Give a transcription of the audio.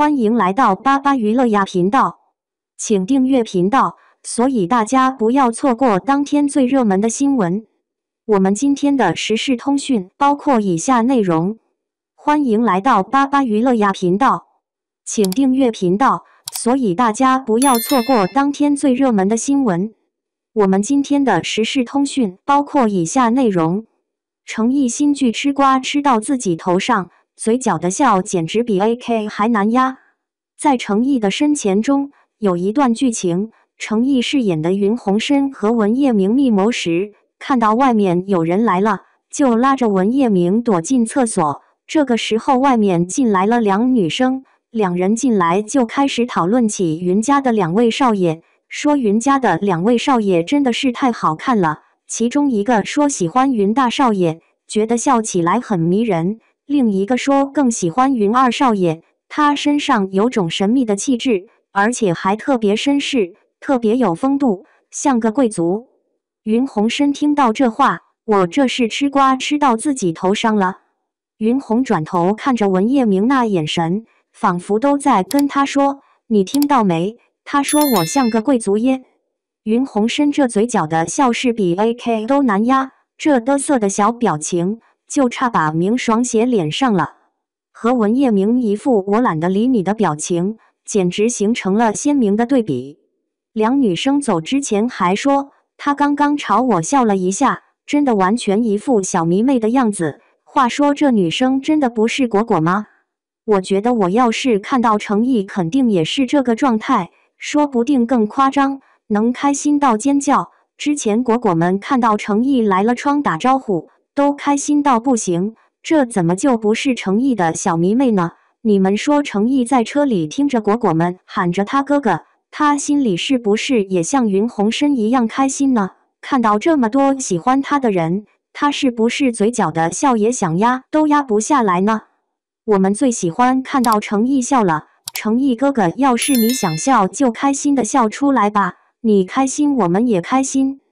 欢迎来到八八娱乐呀频道，请订阅频道，所以大家不要错过当天最热门的新闻。我们今天的时事通讯包括以下内容：欢迎来到八八娱乐呀频道，请订阅频道，所以大家不要错过当天最热门的新闻。我们今天的时事通讯包括以下内容：诚意新剧吃瓜吃到自己头上。嘴角的笑简直比 AK 还难压。在程毅的生前中，有一段剧情，程毅饰演的云鸿深和文叶明密谋时，看到外面有人来了，就拉着文叶明躲进厕所。这个时候，外面进来了两女生，两人进来就开始讨论起云家的两位少爷，说云家的两位少爷真的是太好看了。其中一个说喜欢云大少爷，觉得笑起来很迷人。另一个说更喜欢云二少爷，他身上有种神秘的气质，而且还特别绅士，特别有风度，像个贵族。云鸿深听到这话，我这是吃瓜吃到自己头上了。云鸿转头看着文叶明，那眼神仿佛都在跟他说：“你听到没？他说我像个贵族耶。”云鸿深这嘴角的笑是比 AK 都难压，这嘚瑟的小表情。就差把明爽写脸上了，和文叶明一副我懒得理你的表情，简直形成了鲜明的对比。两女生走之前还说，她刚刚朝我笑了一下，真的完全一副小迷妹的样子。话说这女生真的不是果果吗？我觉得我要是看到程毅，肯定也是这个状态，说不定更夸张，能开心到尖叫。之前果果们看到程毅来了窗打招呼。都开心到不行，这怎么就不是成毅的小迷妹呢？你们说成毅在车里听着果果们喊着他哥哥，他心里是不是也像云鸿深一样开心呢？看到这么多喜欢他的人，他是不是嘴角的笑也想压都压不下来呢？我们最喜欢看到成毅笑了，成毅哥哥，要是你想笑就开心的笑出来吧，你开心我们也开心。